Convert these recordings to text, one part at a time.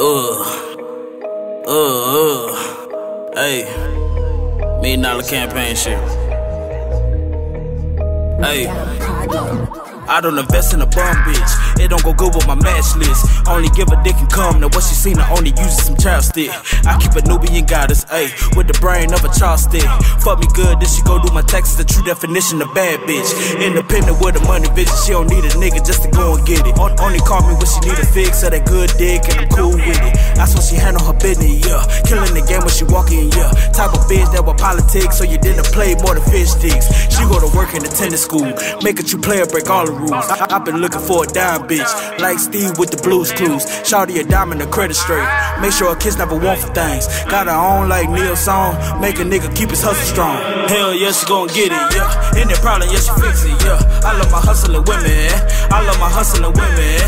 Ugh. Ugh, ugh. Hey. Million dollar campaign shit. Hey. I don't invest in a bum bitch. It don't go good with my match list. Only give a dick and come. Now what she seen, I only uses some chapstick. I keep a Nubian goddess, ayy, with the brain of a chopstick. Fuck me good, then she go do my taxes. The true definition of bad bitch. Independent with a money vision. She don't need a nigga just to go and get it. Only call me when she need a fix of that good dick, and I'm cool. That's when she handle her business, yeah. Killing the game when she walk in, yeah. Type of bitch that with politics, so you didn't play more than fish sticks. She go to work in the tennis school, make a true player break all the rules. I, have been looking for a dime bitch, like Steve with the Blue's Clues. Shawty a diamond, the credit straight. Make sure a kids never want for things. Got her own like Neil song, make a nigga keep his hustle strong. Hell yeah, she gon' get it, yeah. Any problem, yeah, she fix it, yeah. I love my hustling women, I love my hustling women.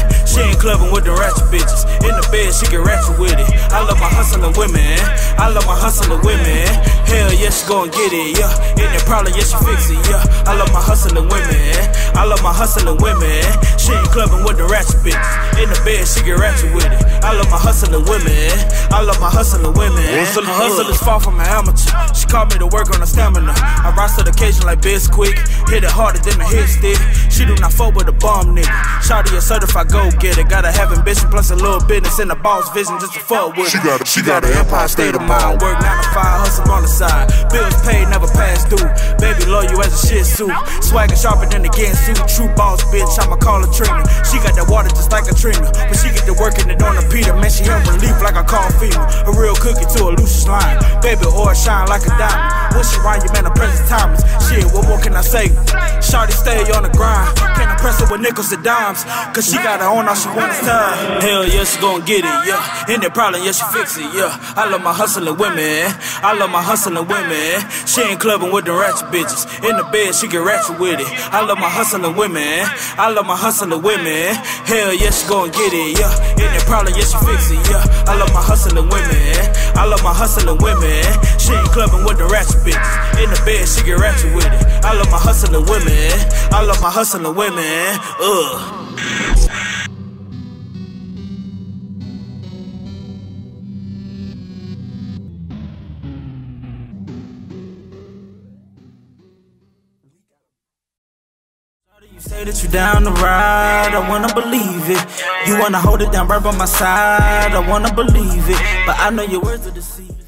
With the ratchet bitches. In the bed, she get ratchet with it. I love my hustling women, I love my hustling women. Hell yeah, she gon' get it, yeah. Any problem, yeah, she fix it, yeah. I love my hustling women, eh? I love my hustling women. Eh? She ain't clubbing with the ratchet bitches. In the bed, she get ratchet with it. I love my hustling women. Eh? I love my hustling women. Hustle, hustle is far from an amateur. She called me to work on her stamina. I rise to the occasion like Bisquick. Hit it harder than a hit stick. She do not fuck with a bomb nigga. Shawty a certified go getter. Gotta have ambition plus a little business and a boss vision just to fuck with. She got, a, she got an empire state of mind. Work 9 to 5, hustle on the side. Bills paid, never pass due. Baby, love you as a shit suit. Swagger sharper than the game suit. True boss bitch, I'ma call her Trina. She got that water just like a Trina. But she working it on the Peter. Man, she have relief like a call female. A real cookie to a loose slime. Baby, or shine like a diamond. She rhyme, you man, a present timeless. Shit, what more can I say? Shawty stay on the grind. Can't impress her with nickels and dimes. Cause she got her own, all she wants time. Hell yeah, she gon' get it, yeah. Any problem, yeah, she fix it, yeah. I love my hustling women. I love my hustling women. She ain't clubbing with the ratchet bitches. In the bed, she get ratchet with it. I love my hustling women. I love my hustling women. Hell yeah, she gon' get it, yeah. Any problem, yeah, she fix it, yeah. I love my hustling women. I love my hustling women. She ain't clubbing with the ratchet bitches. In the bed, she get ratchet with it. I love my hustling women. I love my hustling women. Ugh. Say that you down to ride, I wanna believe it. You wanna hold it down right by my side, I wanna believe it. But I know your words are deceit.